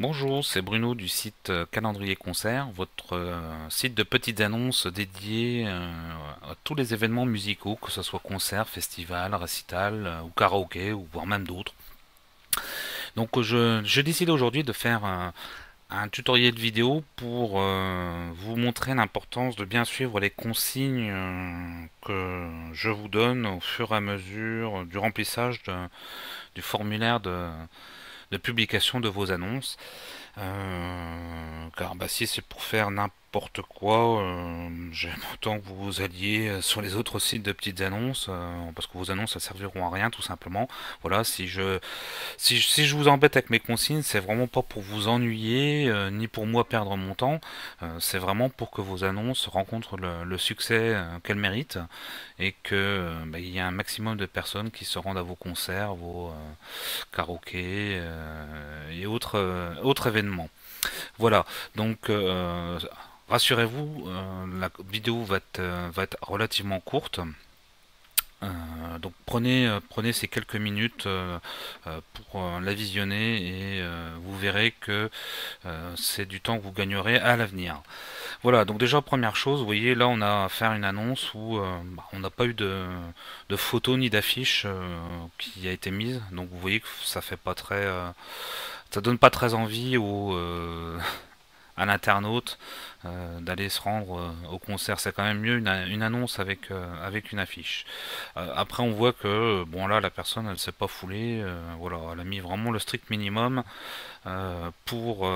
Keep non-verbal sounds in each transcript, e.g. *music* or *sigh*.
Bonjour, c'est Bruno du site euh, Calendrier Concert, votre euh, site de petites annonces dédié euh, à tous les événements musicaux, que ce soit concert, festival, récital ou karaoké, ou voire même d'autres. Donc je, je décide aujourd'hui de faire un, un tutoriel vidéo pour vous montrer l'importance de bien suivre les consignes que je vous donne au fur et à mesure du remplissage du formulaire de de publication de vos annonces. Euh, car bah, si c'est pour faire n'importe quoi, euh, j'aime autant que vous alliez euh, sur les autres sites de petites annonces, parce que vos annonces ne serviront à rien tout simplement. Voilà, si je, si, vous embête avec mes consignes, c'est vraiment pas pour vous ennuyer, ni pour moi perdre mon temps, c'est vraiment pour que vos annonces rencontrent le, succès qu'elles méritent, et que bah, il y ait un maximum de personnes qui se rendent à vos concerts, vos karaokés et autres, autres événements voilà, donc euh, rassurez-vous, euh, la vidéo va être, euh, va être relativement courte. donc prenez, prenez ces quelques minutes pour la visionner et vous verrez que c'est du temps que vous gagnerez à l'avenir. Voilà, donc déjà première chose, vous voyez là on a à faire une annonce où bah, on n'a pas eu de, de photo ni d'affiche qui a été mise, donc vous voyez que ça fait pas très ça donne pas très envie au, euh, *laughs* à l'internaute euh, d'aller se rendre euh, au concert. C'est quand même mieux une, annonce avec, avec une affiche. après, on voit que bon là, la personne, elle s'est pas foulée. voilà, elle a mis vraiment le strict minimum pour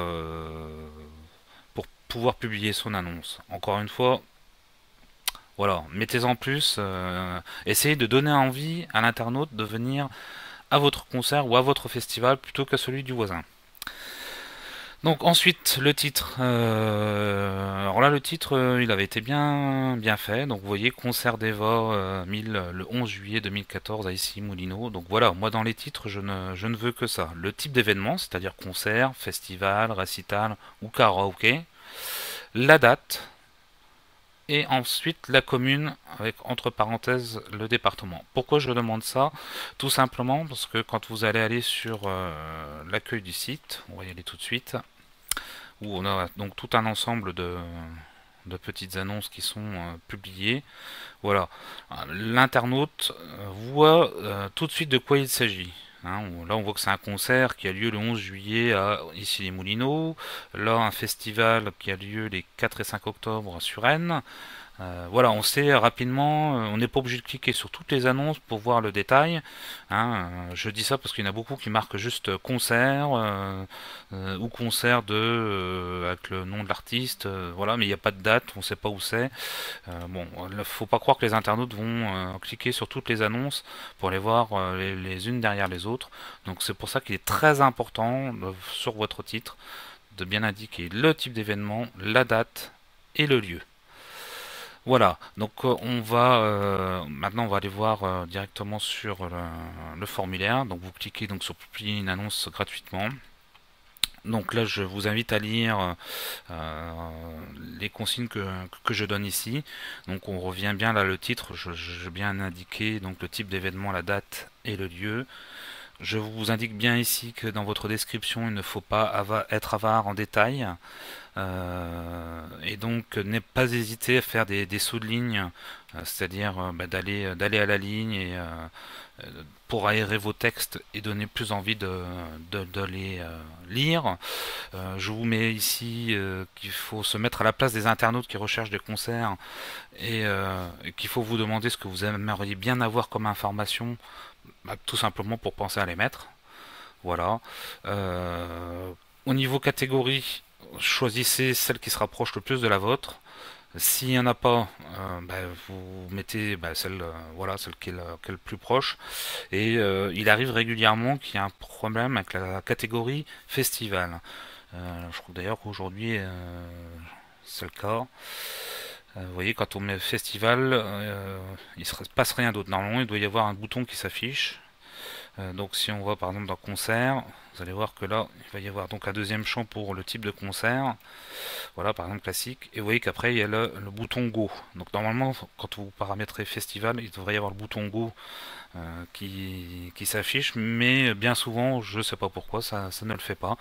pour pouvoir publier son annonce. Encore une fois. Voilà, mettez en plus, essayez de donner envie à l'internaute de venir à votre concert ou à votre festival plutôt que celui du voisin. Donc ensuite le titre, euh, alors là le titre euh, il avait été bien bien fait, donc vous voyez concert d'Eva 1000 euh, le 11 juillet 2014 à Issy Moulineau, donc voilà moi dans les titres je ne, je ne veux que ça, le type d'événement, c'est-à-dire concert, festival, récital ou karaoké, la date, et ensuite la commune avec entre parenthèses le département. Pourquoi je demande ça? Tout simplement parce que quand vous allez aller sur euh, l'accueil du site, on va y aller tout de suite, où on a donc tout un ensemble de, petites annonces qui sont euh, publiées. Voilà, l'internaute euh, voit tout de suite de quoi il s'agit. Hein, là, on voit que c'est un concert qui a lieu le 11 juillet à ici les Moulineaux. Là, un festival qui a lieu les 4 et 5 octobre sur Rennes. Euh, voilà, on sait rapidement, euh, on n'est pas obligé de cliquer sur toutes les annonces pour voir le détail. Hein. Euh, je dis ça parce qu'il y en a beaucoup qui marquent juste concert ou concert avec le nom de l'artiste. voilà, mais il n'y a pas de date, on ne sait pas où c'est. bon, il faut pas croire que les internautes vont cliquer sur toutes les annonces pour les voir les, unes derrière les autres. Donc c'est pour ça qu'il est très important sur votre titre de bien indiquer le type d'événement, la date et le lieu. Voilà, donc euh, on va euh, maintenant on va aller voir euh, directement sur le, formulaire. Donc vous cliquez donc sur publier une annonce gratuitement. Donc là je vous invite à lire les consignes que, je donne ici. Donc on revient bien là le titre, je, je bien indiqué donc le type d'événement, la date et le lieu. Je vous indique bien ici que dans votre description, il ne faut pas être avare en détail. Euh, et donc, n'ayez pas à faire des, sauts de ligne, euh, c'est-à-dire euh, bah, d'aller à la ligne pour aérer vos textes et donner plus envie de, les lire. je vous mets ici qu'il faut se mettre à la place des internautes qui recherchent des concerts et qu'il faut vous demander ce que vous aimeriez bien avoir comme information bah, tout simplement pour penser à les mettre. Voilà. Euh, au niveau catégorie, choisissez celle qui se rapproche le plus de la vôtre. S'il n'y en a pas, euh, bah, vous mettez bah, celle, euh, celle qui est, le, plus proche. Et il arrive régulièrement qu'il y a un problème avec la catégorie festival. je trouve d'ailleurs qu'aujourd'hui c'est le cas. Vous voyez, quand on met festival, il ne se passe rien d'autre. Normalement, il doit y avoir un bouton qui s'affiche. Euh, donc si on voit par exemple dans concert, vous allez voir que là, il va y avoir donc un deuxième champ pour le type de concert. Voilà, par exemple classique. Et vous voyez qu'après, il y a le, bouton Go. Donc normalement, quand vous paramétrez festival, il devrait y avoir le bouton Go euh, qui, s'affiche. Mais bien souvent, je ne sais pas pourquoi, ça, ne le fait pas.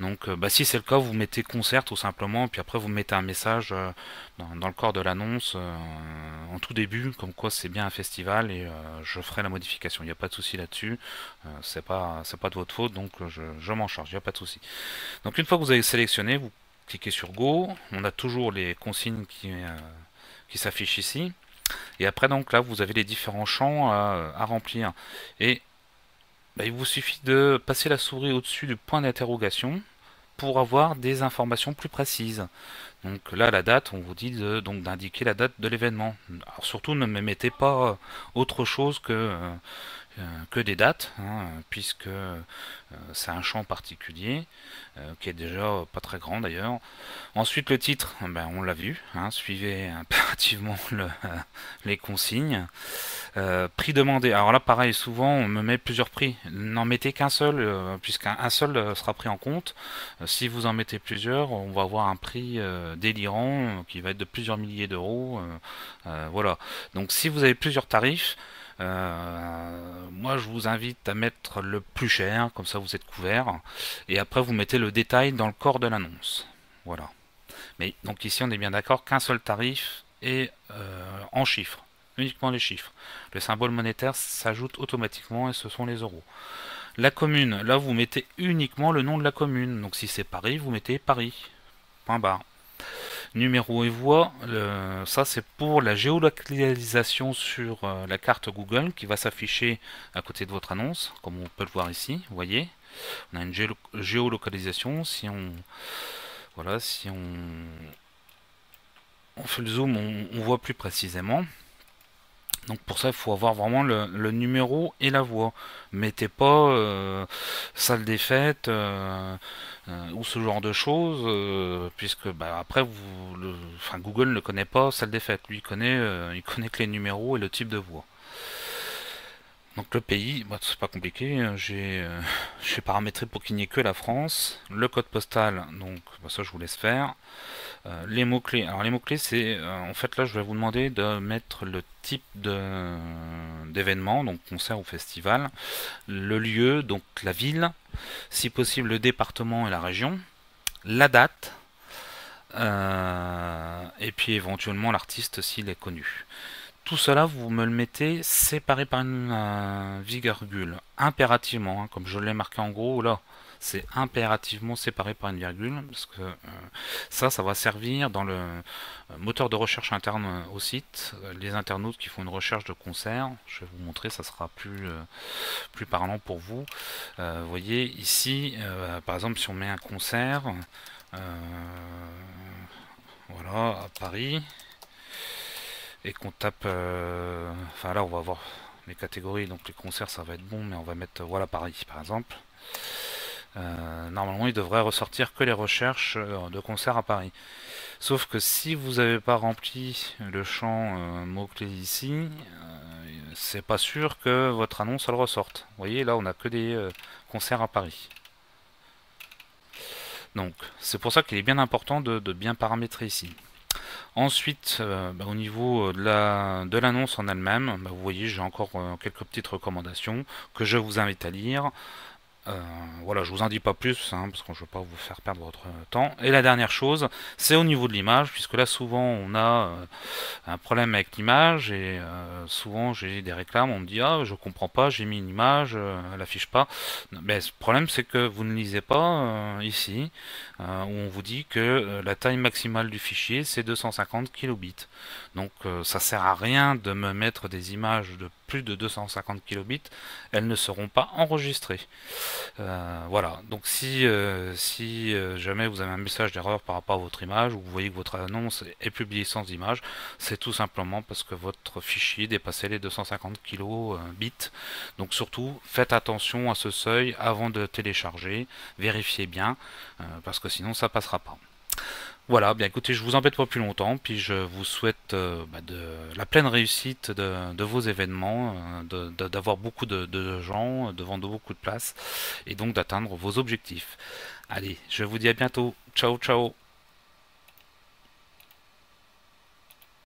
Donc euh, bah, si c'est le cas, vous mettez concert tout simplement. Puis après, vous mettez un message euh, dans, le corps de l'annonce en tout début, comme quoi c'est bien un festival. Et je ferai la modification. Il n'y a pas de souci là-dessus. c'est pas, pas de votre faute. Donc je, m'en charge, il n'y a pas de souci. Donc une fois que vous avez sélectionné, vous cliquez sur Go. On a toujours les consignes qui, euh, s'affichent ici. Et après, donc là, vous avez les différents champs à, remplir. Et bah, il vous suffit de passer la souris au-dessus du point d'interrogation pour avoir des informations plus précises. Donc là, la date, on vous dit donc d'indiquer la date de l'événement. Surtout, ne me mettez pas autre chose que euh, euh, que des dates, hein, puisque euh, c'est un champ particulier, euh, qui est déjà pas très grand d'ailleurs. Ensuite le titre, ben, on l'a vu, hein, suivez *laughs* impérativement les consignes. prix demandé, alors là pareil, souvent on me met plusieurs prix, n'en mettez qu'un seul, puisqu'un seul sera pris en compte. si vous en mettez plusieurs, on va avoir un prix délirant qui va être de plusieurs milliers d'euros. voilà, donc si vous avez plusieurs tarifs, euh, moi, je vous invite à mettre le plus cher, comme ça vous êtes couvert. Et après, vous mettez le détail dans le corps de l'annonce. Voilà. Mais donc ici, on est bien d'accord qu'un seul tarif est euh, en chiffres, uniquement les chiffres. Le symbole monétaire s'ajoute automatiquement et ce sont les euros. La commune, là vous mettez uniquement le nom de la commune. Donc si c'est Paris, vous mettez Paris. Point barre numéro et voix, ça c'est pour la géolocalisation sur euh, la carte Google qui va s'afficher à côté de votre annonce, comme on peut le voir ici, vous voyez. On a une géolocalisation, si on voilà, si on, on fait le zoom, on, voit plus précisément. Donc pour ça, il faut avoir vraiment le, numéro et la voix. Mettez pas euh, salle des fêtes, euh, euh, ou ce genre de choses, puisque bah, après Google ne connaît pas celle des fêtes, lui connaît, il connaît que les numéros et le type de voix. Donc le pays, bah, c'est pas compliqué, hein, j'ai paramétré pour qu'il n'y ait que la France, le code postal, donc bah, ça je vous laisse faire. les mots-clés, alors les mots-clés c'est, en fait là je vais vous demander de mettre le type d'événement, donc concert ou festival, le lieu, donc la ville, si possible le département et la région, la date, euh, et puis éventuellement l'artiste s'il est connu. Tout cela, vous me le mettez séparé par une euh, virgule, impérativement, hein, comme je l'ai marqué en gros là c'est impérativement séparé par une virgule, parce que euh, ça, ça va servir dans le euh, moteur de recherche interne au site. Les internautes qui font une recherche de concert, je vais vous montrer, ça sera plus, plus parlant pour vous. vous voyez ici, par exemple, si on met un concert, voilà, à Paris, et qu'on tape, enfin là on va voir les catégories, donc les concerts ça va être bon, mais on va mettre, voilà Paris par exemple. Euh, normalement, il devrait ressortir que les recherches euh, de concerts à Paris. Sauf que si vous n'avez pas rempli le champ euh, mots-clés ici, c'est pas sûr que votre annonce elle ressorte. Vous voyez, là, on a que des concerts à Paris. Donc, c'est pour ça qu'il est bien important de, bien paramétrer ici. Ensuite, bah, au niveau de l'annonce en elle-même, bah, vous voyez, j'ai encore quelques petites recommandations que je vous invite à lire. Euh, voilà, je vous en dis pas plus, hein, parce que je ne veux pas vous faire perdre votre temps. Et la dernière chose, c'est au niveau de l'image, puisque là souvent on a euh, un problème avec l'image, et euh, souvent j'ai des réclames, on me dit ah je comprends pas, j'ai mis une image, elle affiche pas. Mais le problème c'est que vous ne lisez pas ici, où on vous dit que la taille maximale du fichier c'est 250 kilobits. Donc ça sert à rien de me mettre des images de plus de 250 kilobits, elles ne seront pas enregistrées. Euh, voilà, donc si, euh, euh, jamais vous avez un message d'erreur par rapport à votre image, ou vous voyez que votre annonce est publiée sans image, c'est tout simplement parce que votre fichier dépassait les 250 kilobits. Donc surtout, faites attention à ce seuil avant de télécharger, vérifiez bien, parce que sinon ça passera pas. Voilà, bien écoutez, je vous embête pas plus longtemps, puis je vous souhaite euh, bah, de la pleine réussite de, vos événements, euh, d'avoir beaucoup de, gens devant de beaucoup de places, et donc d'atteindre vos objectifs. Allez, je vous dis à bientôt. Ciao, ciao.